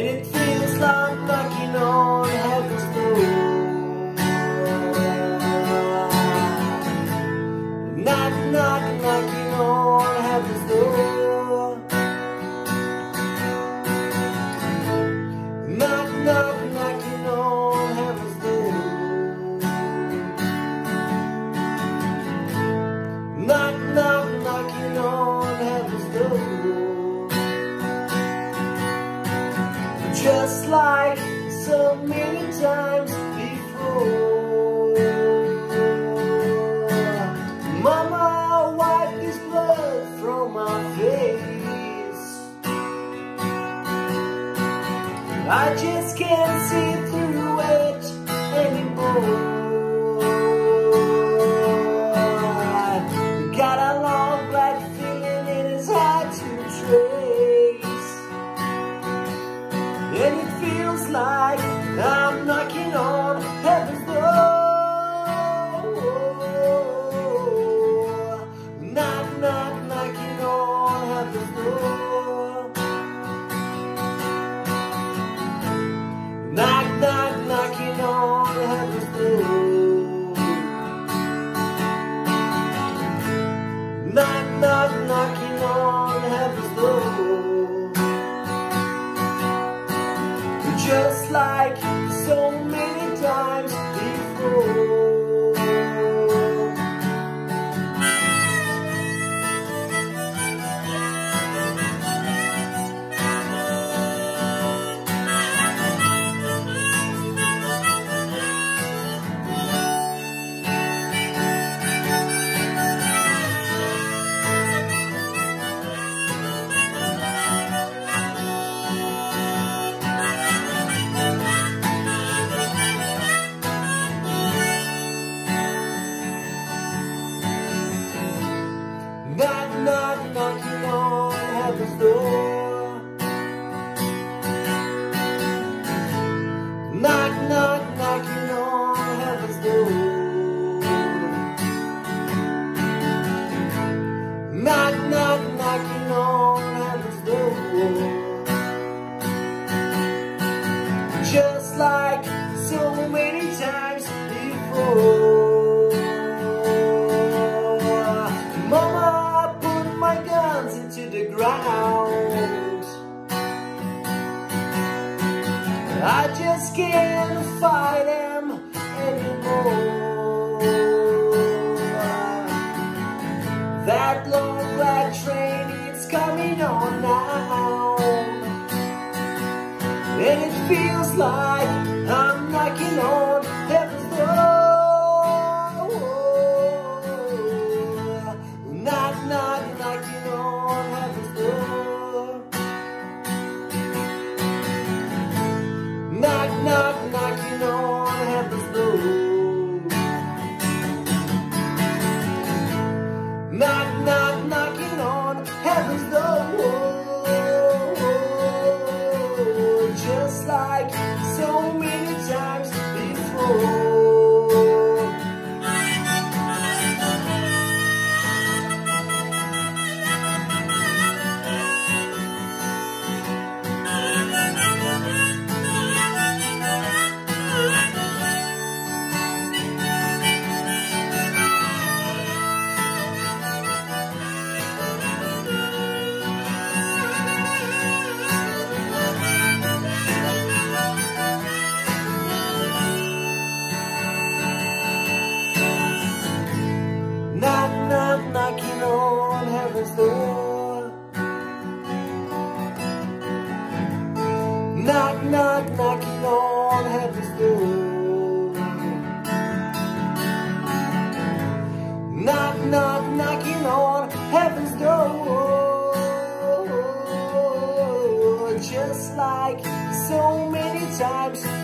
let it just like so many times before. Mama, wipe this blood from my face. I just can't see through it anymore. And it feels like I'm knocking on heaven's door. Knock, knock, knocking on heaven's door. Just like so Knock, knocking on heaven's door. Knock, knock, knocking on heaven's door. Knock, knock, knocking on heaven's door. Just like so many times before. Into the ground. I just can't fight them anymore. That long black train, it's coming on now. And it feels like I'm knocking on before. Knock, knock, knocking on heaven's door. Knock, knock, knocking on heaven's door. Just like so many times.